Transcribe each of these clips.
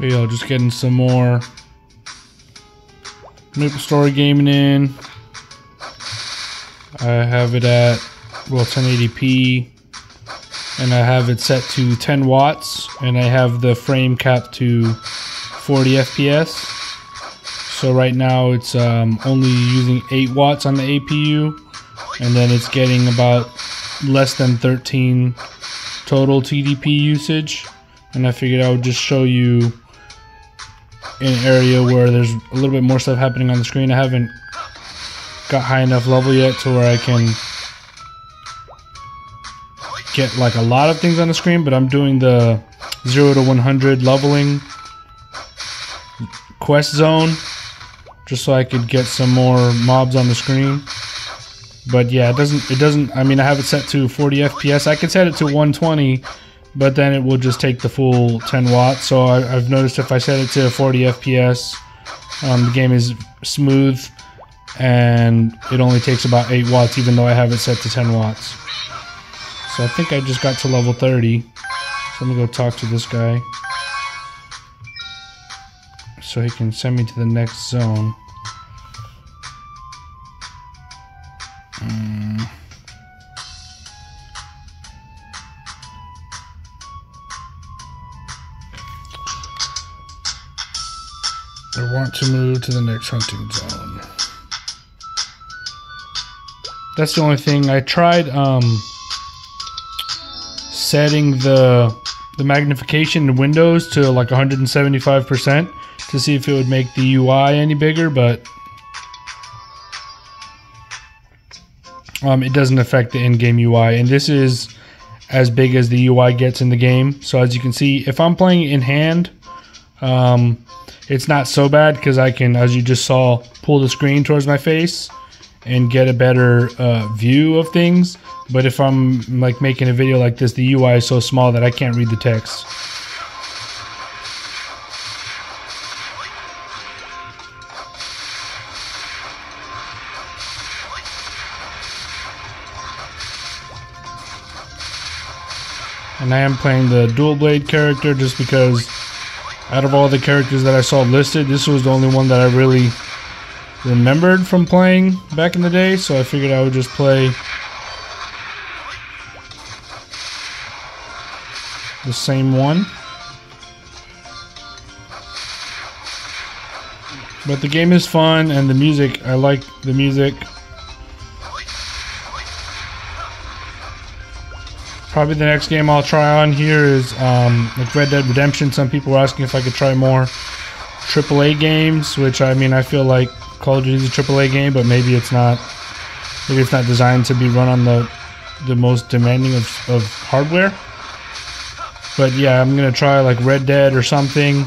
Yeah, just getting some more Maple Story gaming in. I have it at well 1080p and I have it set to 10 watts and I have the frame cap to 40 FPS. So right now it's um, only using 8 watts on the APU and then it's getting about less than 13 total TDP usage. And I figured I would just show you an area where there's a little bit more stuff happening on the screen. I haven't got high enough level yet to where I can get like a lot of things on the screen, but I'm doing the 0 to 100 leveling quest zone just so I could get some more mobs on the screen. But yeah, it doesn't it doesn't I mean I have it set to 40 FPS. I can set it to 120, but then it will just take the full 10 watts. So I, have noticed if I set it to 40 FPS, um, the game is smooth and it only takes about 8 watts even though I have it set to 10 watts. So I think I just got to level 30. So let me go talk to this guy. So he can send me to the next zone. Mm. I want to move to the next hunting zone. That's the only thing. I tried um, setting the the magnification in Windows to like 175% to see if it would make the UI any bigger, but um, it doesn't affect the in-game UI. And this is as big as the UI gets in the game. So as you can see, if I'm playing in hand, um, it's not so bad because I can, as you just saw, pull the screen towards my face and get a better uh, view of things. But if I'm like making a video like this, the UI is so small that I can't read the text. And I am playing the dual blade character just because out of all the characters that I saw listed, this was the only one that I really remembered from playing back in the day. So I figured I would just play the same one. But the game is fun and the music, I like the music. Probably the next game I'll try on here is um, like Red Dead Redemption. Some people were asking if I could try more AAA games, which I mean I feel like Call of Duty is a AAA game, but maybe it's not. Maybe it's not designed to be run on the the most demanding of, of hardware. But yeah, I'm gonna try like Red Dead or something.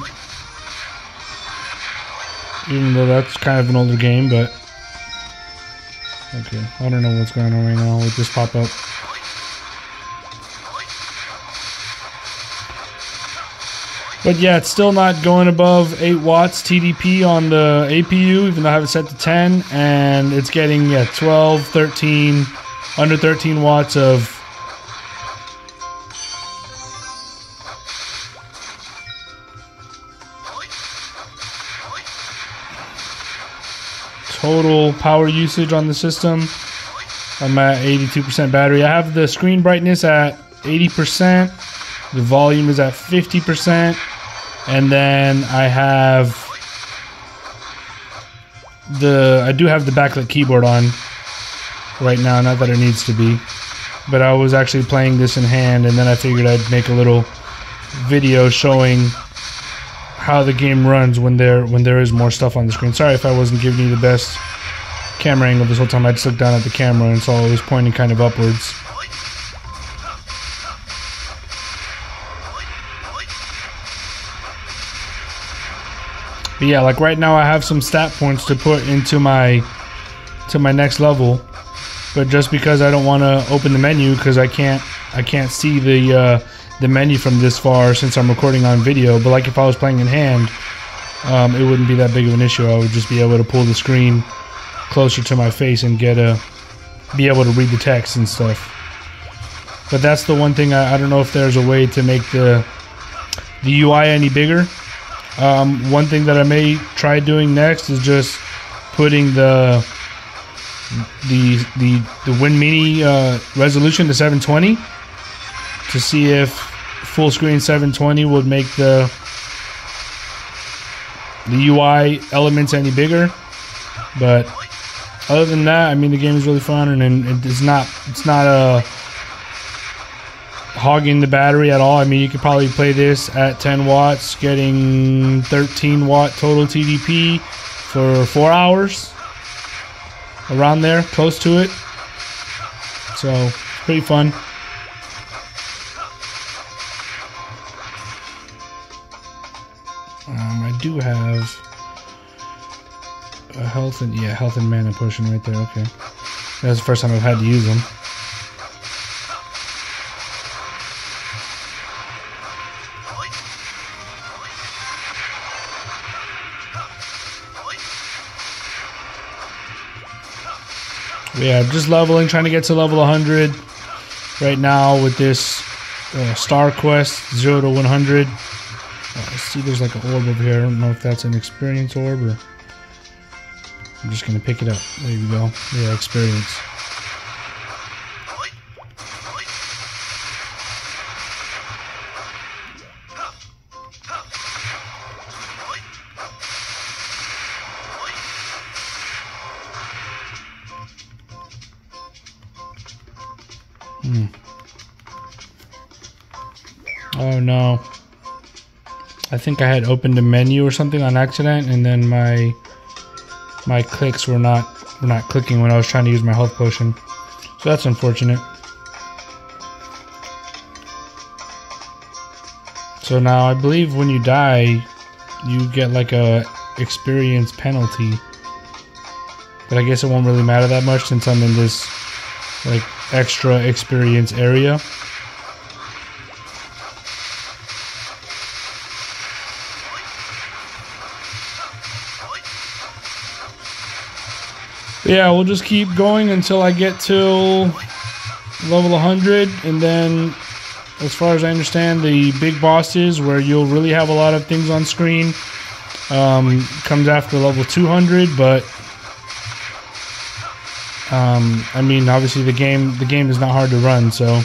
Even though that's kind of an older game, but okay, I don't know what's going on right now with this pop up. But yeah, it's still not going above 8 watts TDP on the APU, even though I have it set to 10. And it's getting, yeah, 12, 13, under 13 watts of total power usage on the system. I'm at 82% battery. I have the screen brightness at 80%. The volume is at 50%. And then I have the I do have the backlit keyboard on right now, not that it needs to be. But I was actually playing this in hand and then I figured I'd make a little video showing how the game runs when there when there is more stuff on the screen. Sorry if I wasn't giving you the best camera angle this whole time. I just looked down at the camera and saw it was pointing kind of upwards. But yeah, like right now I have some stat points to put into my to my next level. But just because I don't want to open the menu because I can't I can't see the uh, the menu from this far since I'm recording on video. But like if I was playing in hand, um, it wouldn't be that big of an issue. I would just be able to pull the screen closer to my face and get a be able to read the text and stuff. But that's the one thing I, I don't know if there's a way to make the the UI any bigger. Um, one thing that I may try doing next is just putting the the the the Win Mini uh, resolution to 720 to see if full screen 720 would make the the UI elements any bigger. But other than that, I mean the game is really fun and, and it's not it's not a hogging the battery at all. I mean you could probably play this at 10 watts, getting 13 watt total TDP for four hours around there, close to it. So pretty fun. Um, I do have a health and yeah, health and mana potion right there. Okay, that's the first time I've had to use them. Yeah, I'm just leveling, trying to get to level 100 right now with this uh, Star Quest 0 to 100. Uh, see, there's like an orb over here. I don't know if that's an experience orb or. I'm just going to pick it up. There you go. Yeah, experience. I think I had opened a menu or something on accident and then my my clicks were not were not clicking when I was trying to use my health potion. So that's unfortunate. So now I believe when you die you get like a experience penalty. But I guess it won't really matter that much since I'm in this like extra experience area. Yeah, we'll just keep going until I get to level 100, and then, as far as I understand, the big bosses, where you'll really have a lot of things on screen, um, comes after level 200. But um, I mean, obviously the game the game is not hard to run, so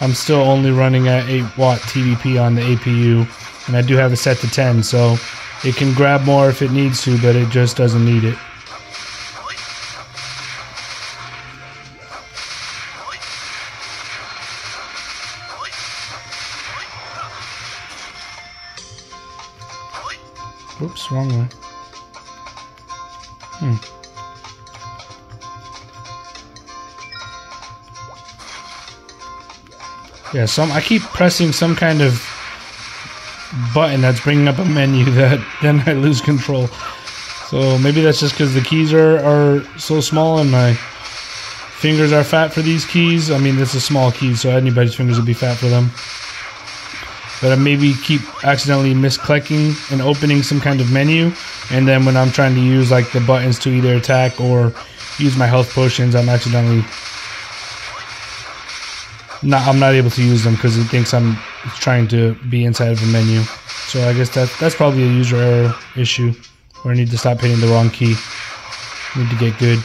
I'm still only running at 8 watt TDP on the APU, and I do have it set to 10, so it can grab more if it needs to, but it just doesn't need it. Wrong way. Hmm. Yeah, some I keep pressing some kind of button that's bringing up a menu that then I lose control. So maybe that's just because the keys are, are so small and my fingers are fat for these keys. I mean, this is small keys, so anybody's fingers would be fat for them but I maybe keep accidentally misclicking and opening some kind of menu. And then when I'm trying to use like the buttons to either attack or use my health potions, I'm accidentally not I'm not able to use them because it thinks I'm trying to be inside of a menu. So I guess that that's probably a user error issue where I need to stop hitting the wrong key. Need to get good.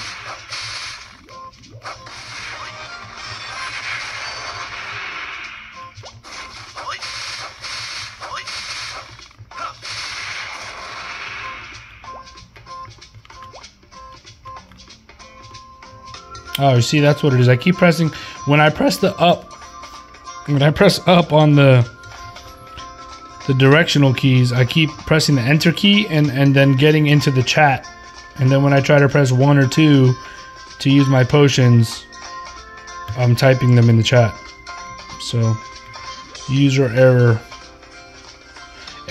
Oh, you see, that's what it is. I keep pressing. When I press the up, when I press up on the the directional keys, I keep pressing the enter key and and then getting into the chat. And then when I try to press one or two to use my potions, I'm typing them in the chat. So, user error.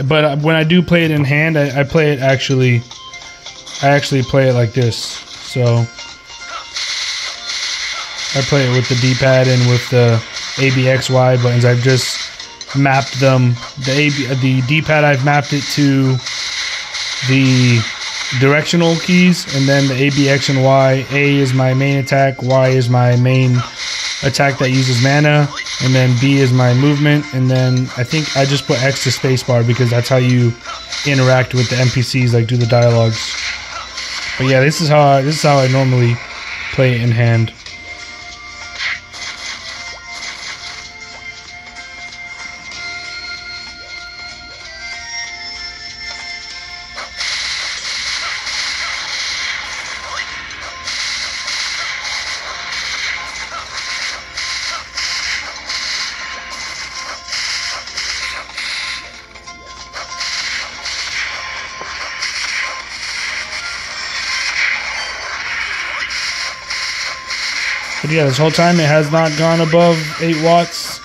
But uh, when I do play it in hand, I, I play it actually. I actually play it like this. So. I play it with the D-pad and with the ABXY buttons. I've just mapped them. The AB, the D-pad I've mapped it to the directional keys, and then the A, B, X, and Y. A is my main attack. Y is my main attack that uses mana, and then B is my movement, and then I think I just put X to spacebar because that's how you interact with the NPCs, like do the dialogues. But yeah, this is how I, this is how I normally play it in hand. But yeah, this whole time it has not gone above 8 watts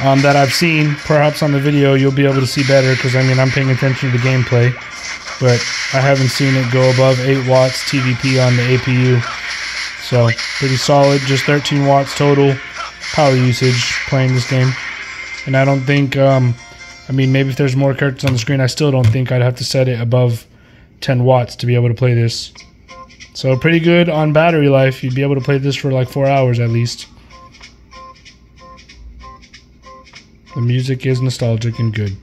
um, that I've seen. Perhaps on the video you'll be able to see better because I mean I'm paying attention to the gameplay. But I haven't seen it go above 8 watts TDP on the APU. So pretty solid, just 13 watts total power usage playing this game. And I don't think, um, I mean, maybe if there's more characters on the screen, I still don't think I'd have to set it above 10 watts to be able to play this. So pretty good on battery life. You'd be able to play this for like four hours at least. The music is nostalgic and good.